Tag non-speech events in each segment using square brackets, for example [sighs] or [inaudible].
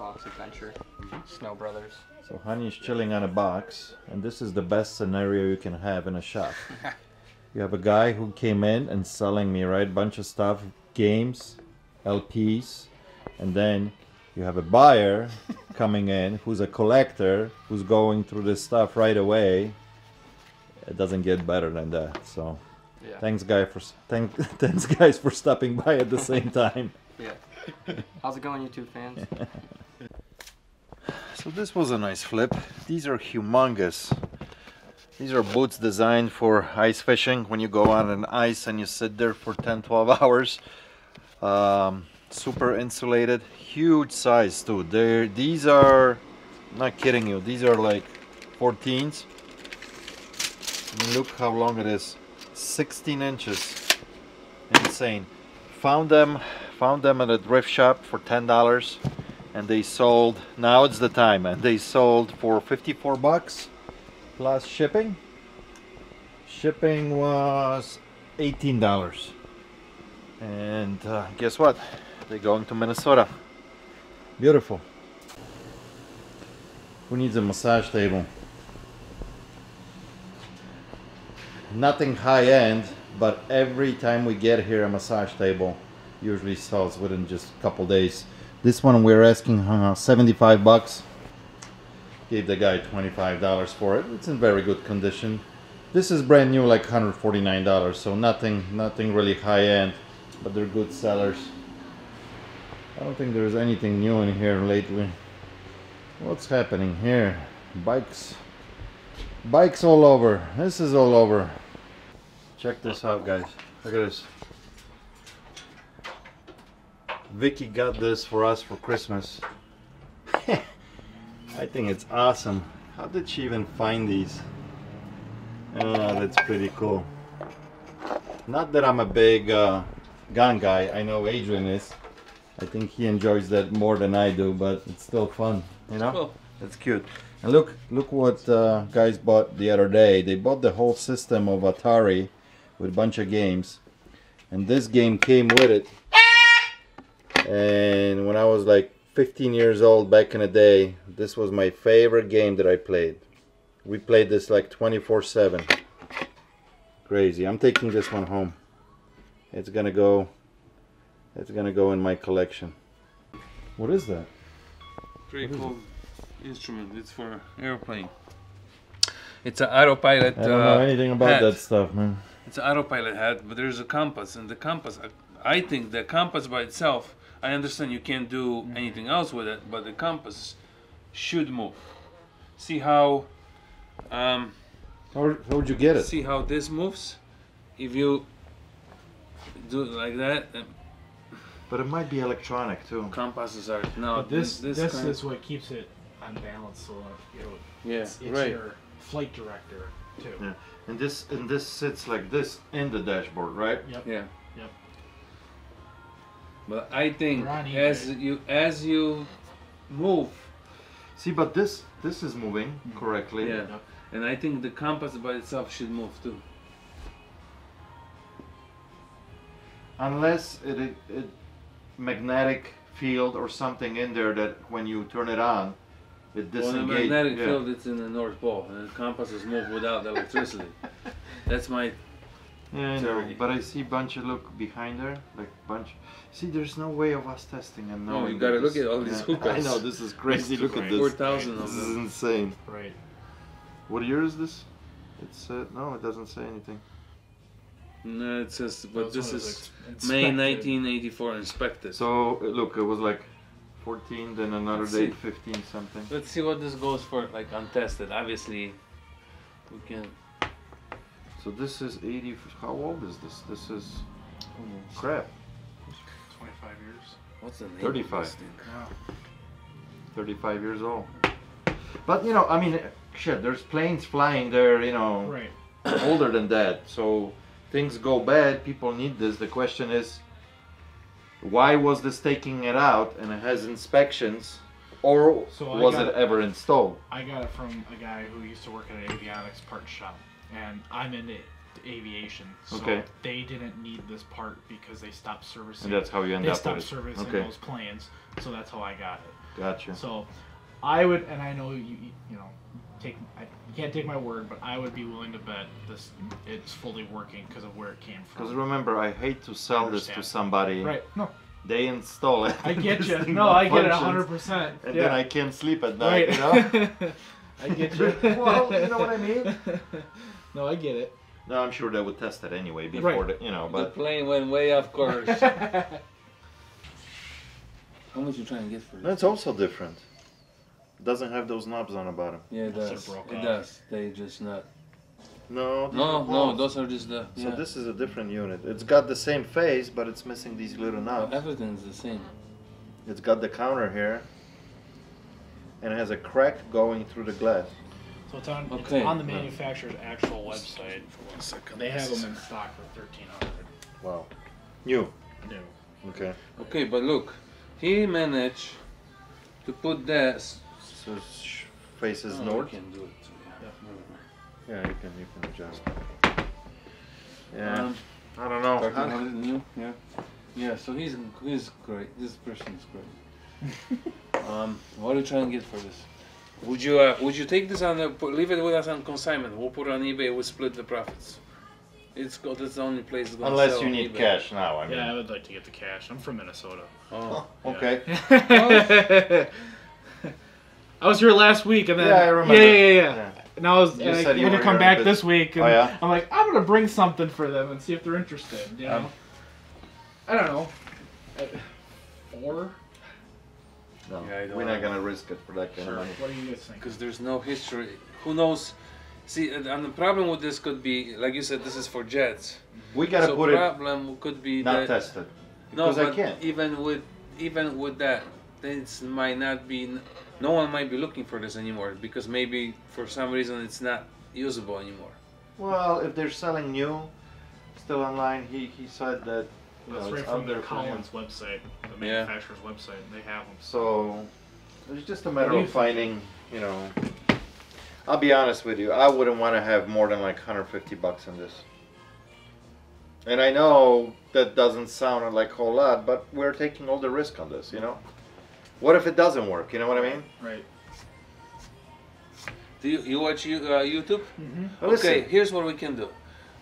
Fox Adventure, Snow Brothers. So Honey's chilling on a box, and this is the best scenario you can have in a shop. [laughs] you have a guy who came in and selling me right bunch of stuff, games, LPs, and then you have a buyer [laughs] coming in who's a collector who's going through this stuff right away. It doesn't get better than that. So Yeah. thanks guy for thank, [laughs] thanks guys for stopping by at the same time. Yeah. How's it going, YouTube fans? So this was a nice flip. These are humongous. These are boots designed for ice fishing when you go on an ice and you sit there for 10 12 [laughs] hours. Um, super insulated, huge size too. They're, these are, not kidding you, these are like 14s. I look how long it is 16 inches. Insane. Found them, found them at a thrift shop for $10 and they sold now it's the time and they sold for 54 bucks plus shipping. Shipping was $18 and uh, guess what? They're going to Minnesota. Beautiful. Who needs a massage table? Nothing high-end but every time we get here a massage table usually sells within just a couple days this one we're asking uh, 75 bucks. Gave the guy $25 for it. It's in very good condition. This is brand new, like $149, so nothing, nothing really high end, but they're good sellers. I don't think there's anything new in here lately. What's happening here? Bikes, bikes all over. This is all over. Check this out, guys. Look at this. Vicky got this for us for Christmas. [laughs] I think it's awesome. How did she even find these? Oh, that's pretty cool. Not that I'm a big uh, gun guy. I know Adrian is. I think he enjoys that more than I do, but it's still fun. You know? Cool. That's cute. And look, look what uh, guys bought the other day. They bought the whole system of Atari with a bunch of games, and this game came with it. And when I was like 15 years old back in the day, this was my favorite game that I played. We played this like 24/7. Crazy. I'm taking this one home. It's gonna go. It's gonna go in my collection. What is that? Pretty cool instrument. It's for airplane. It's an autopilot. I don't uh, know anything about hat. that stuff, man. It's an autopilot hat, but there's a compass, and the compass. I- I think the compass by itself. I understand you can't do anything else with it, but the compass should move. See how? Um, How, how would you get it? see how this moves? If you do it like that, But it might be electronic too. compasses are no. But this this, kind is what keeps it on balance. So you know, yeah it's, it's right. your flight director too. Yeah. And this and this sits like this in the dashboard, right? Yep. Yeah. Yep. But I think as you as you move, See, but this this is moving correctly. yeah, Yep. and I think the compass by itself should move too. Unless it, it, it magnetic field or something in there that when you turn it on, it disengages. Well, the magnetic yeah. field it's in the North Pole, and the compasses move without electricity. [laughs] That's my Yeah, I know. But I see bunch of look behind there, like bunch. See, there's no way of us testing and knowing. Oh, you gotta look at all these I hookahs. know this is crazy. Look at this. four thousand of them. This is insane. Right. What year is this? It's uh, no, it doesn't say anything. No, it says, but this is ex- May 1984 inspected. So uh, look, it was like 14, then another Let's date, see. 15 something. Let's see what this goes for, like untested. Obviously, we can. So this is 80. How old is this? This is crap. 25 years. What's the name? 35. Of this 35 years old. But you know, I mean, shit. There's planes flying there. You know, Right. [coughs] older than that. So things go bad. People need this. The question is, why was this taking it out and it has inspections, or So was got- it ever installed? I got it from a guy who used to work at an avionics parts shop, and I'm in it aviation. So Okay. they didn't need this part because they stopped servicing. And that's how you end they up stopped with it. servicing Okay. those planes. So that's how I got it. Gotcha. So I would, and I know you, you, you know, take I, you can't take my word, but I would be willing to bet this it's fully working because of where it came from. Because remember, I hate to sell this to somebody. Right? No, They install it. I get [laughs] you. No, I get it hundred percent. And yeah. then I can't sleep at night, right. you know? [laughs] I get you. Well, you know what I mean? [laughs] no, I get it. No, I'm sure they would test it anyway before Right. the, you know, But The plane went way off course. [laughs] How much you trying to get for this? that's also different. It Doesn't have those knobs on the bottom. Yeah, it does. broke It does. They just not. No, No, no, those are just the. So yeah. this is a different unit. It's got the same face, but it's missing these little knobs. Everything's the same. It's got the counter here, and it has a crack going through the glass. So it's on, Okay. it's on the manufacturer's actual website. For one second. They have them in stock for thirteen hundred. Wow. New. New. Okay. Okay, but look, he managed to put that. s- So sh- faces Oh, north. Can do it. too, Yeah. Yeah, you can you can adjust. Yeah. Um, I don't know. Thirteen I- hundred new. Yeah. Yeah. So he's he's great. This person is great. [laughs] um, what are you trying to get for this? Would you uh, would you take this on the leave it with us on consignment? We'll put it on eBay. We'll split the profits. It's go, that's the only place it's gonna Unless sell you need eBay. cash now. I mean. Yeah, I would like to get the cash. I'm from Minnesota. Oh. Oh, okay. [laughs] I was here last week, and then Yeah, I remember. Yeah, yeah, yeah. Yeah. And I was You and I said you had to come back this week, and Oh, yeah? I'm like, I'm gonna bring something for them and see if they're interested. You know, Um, I don't know, Uh, four. No, Yeah, we're not gonna risk it for that kind Sure. of money. What do you guys think? because there's no history. Who knows? See, and and the problem with this could be, like you said, this is for jets. Mm-hmm. We gotta so put it The problem could be not that tested no, because I but can't. even with even with that, this might not be. No one might be looking for this anymore because maybe for some reason it's not usable anymore. Well, if they're selling new, still online, he he said that you know, That's it's right from there the for new. Collins website, the Yeah. manufacturer's website. They have them. So it's just a matter of finding, you know. I'll be honest with you. I wouldn't want to have more than like 150 bucks in this. And I know that doesn't sound like a whole lot, but we're taking all the risk on this, you know. What if it doesn't work? You know what I mean? Right. Do you, you watch you, uh, YouTube? Mm-hmm. Well, listen, Okay, here's what we can do.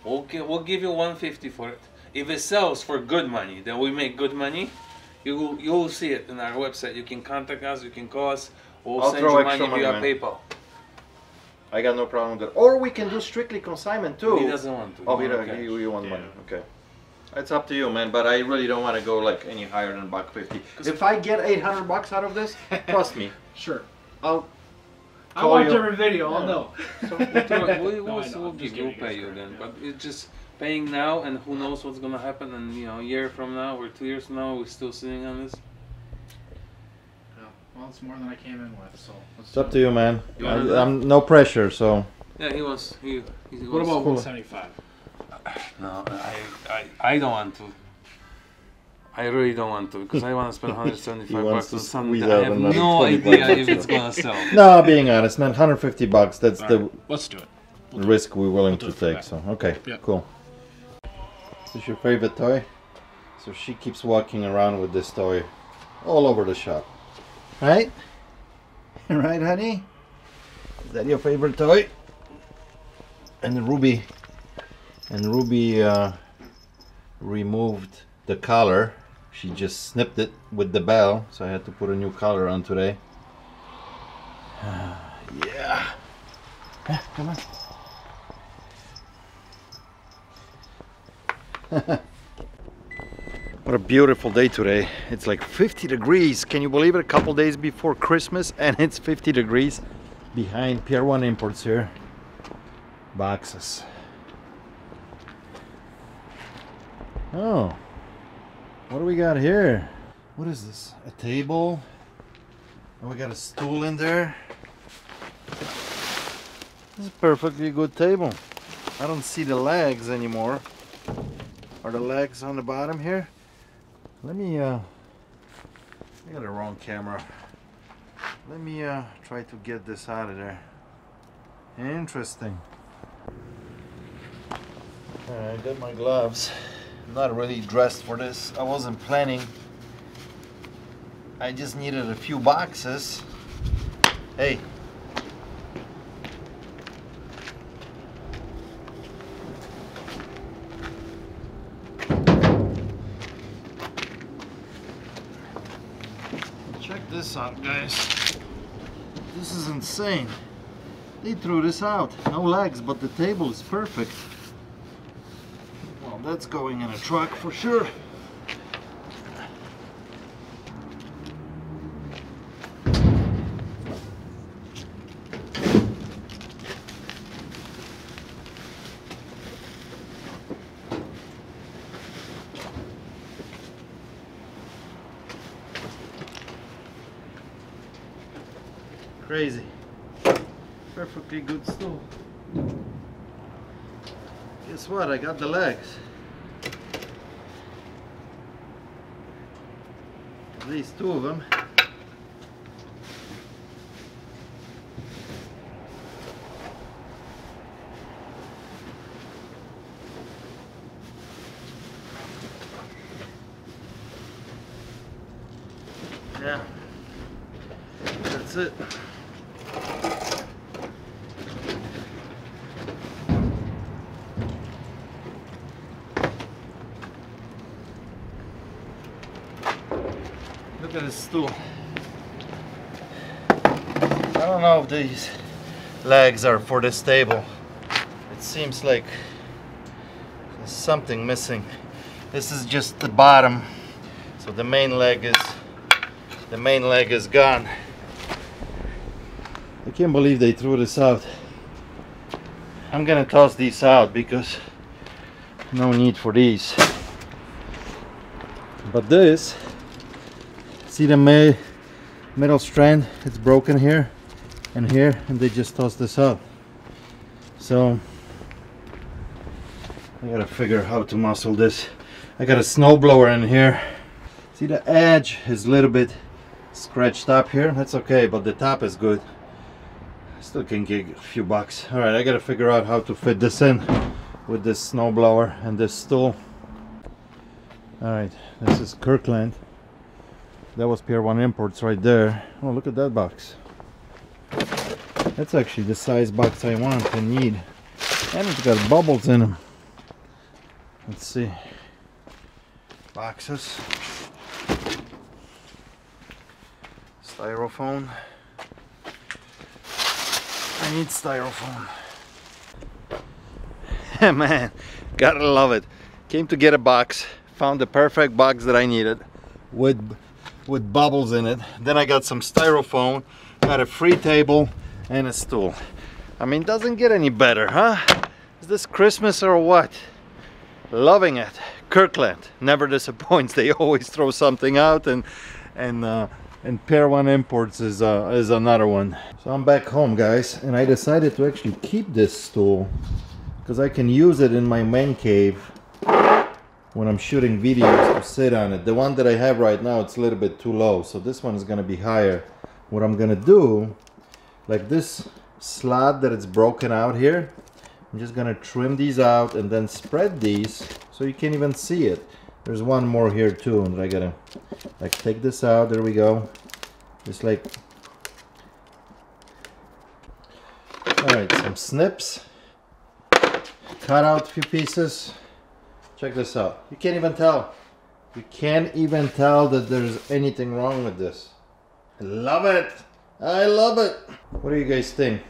We'll, we'll give you 150 for it. If it sells for good money, then we make good money. You will, you will see it in our website. You can contact us. You can call us. We'll I'll send throw you money money, via man. PayPal. I got no problem with that. Or we can do strictly consignment too. He doesn't want to. Oh, He you, want don't, cash. you, you want Yeah. money? Okay. It's up to you, man. But I really don't want to go like any higher than buck fifty. 'Cause- If I get eight hundred bucks out of this, [laughs] trust me, Sure. I'll. I Call watch you. every video. I'll know. So we'll, do it. [laughs] we, No, we'll, know. we'll just just we'll pay you then. yeah. But it's just paying now, and who knows what's gonna happen, and you know, a year from now or two years from now, we're still sitting on this. Yeah. Well, it's more than I came in with, so. Let's It's up to you, man. You I, i'm no pressure, so. Yeah, he wants. He. he What about 175? No, I, I, I don't want to. I really don't want to because I [laughs] want to spend 175 bucks to on something that I have no idea if it's gonna sell. [laughs] No, being honest, man, 150 bucks. That's the Alright, let's do it. We'll do risk we're willing do to take. So, okay, Yeah. cool. Is this your favorite toy? So she keeps walking around with this toy all over the shop, right? [laughs] Right, honey? Is that your favorite toy? And Ruby, and Ruby uh, removed the collar. She just snipped it with the bell, so I had to put a new collar on today. [sighs] yeah. Yeah, come on. [laughs] what a beautiful day today. It's like 50 degrees. Can you believe it? A couple days before Christmas and it's 50 degrees behind Pier 1 Imports here. Boxes. Oh. What do we got here? What is this? A table? And we got a stool in there. This is a perfectly good table. I don't see the legs anymore. Are the legs on the bottom here? Let me, uh, I got the wrong camera. Let me, uh, try to get this out of there. Interesting. I got my gloves. I'm not really dressed for this. I wasn't planning. I just needed a few boxes. Hey. Out, guys. This is insane. They threw this out. No legs, but the table is perfect. Well, that's going in a truck for sure. Crazy. Perfectly good stool. Guess what? I got the legs. At least two of them. Yeah. That's it. At this stool. I don't know if these legs are for this table. It seems like there's something missing. This is just the bottom. So the main leg is the main leg is gone. I can't believe they threw this out. I'm gonna toss these out because no need for these. But this see the middle strand? It's broken here and here and they just tossed this out so I gotta figure how to muscle this. I got a snow blower in here. See the edge is a little bit scratched up here. That's okay but the top is good. Still can get a few bucks. All right I gotta figure out how to fit this in with this snow blower and this stool. All right this is Kirkland that was Pier 1 Imports right there. Oh, look at that box. That's actually the size box I want and need. And it's got bubbles in them. Let's see. Boxes. Styrofoam. I need styrofoam. [laughs] Man, gotta love it. Came to get a box, found the perfect box that I needed with with bubbles in it. Then I got some styrofoam, got a free table and a stool. I mean, doesn't get any better, huh? Is this Christmas or what? Loving it. Kirkland never disappoints. [laughs] They always throw something out and and uh, and Pier 1 Imports is uh, is another one. So I'm back home, guys, and I decided to actually keep this stool because I can use it in my man cave when I'm shooting videos to sit on it. The one that I have right now, it's a little bit too low. So this one is gonna be higher. What I'm gonna do, like this slot that it's broken out here, I'm just gonna trim these out and then spread these so you can't even see it. There's one more here too, and I gotta like take this out, there we go. Just like, all right, some snips. Cut out a few pieces. Check this out. You can't even tell. You can't even tell that there's anything wrong with this. I love it. I love it. What do you guys think?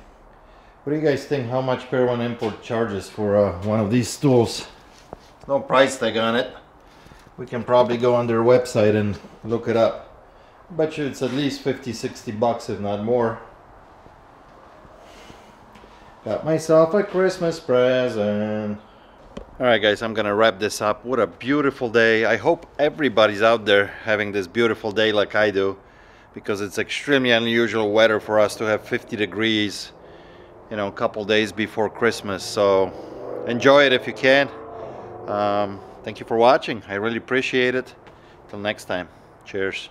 What do you guys think how much Pier 1 Import charges for uh, one of these stools? No price tag on it. We can probably go on their website and look it up. Bet you it's at least 50, 60 bucks if not more. Got myself a Christmas present. Alright guys, I'm gonna wrap this up. What a beautiful day. I hope everybody's out there having this beautiful day like I do because it's extremely unusual weather for us to have 50 degrees you know a couple days before Christmas. So enjoy it if you can. Um, thank you for watching. I really appreciate it. Till next time. Cheers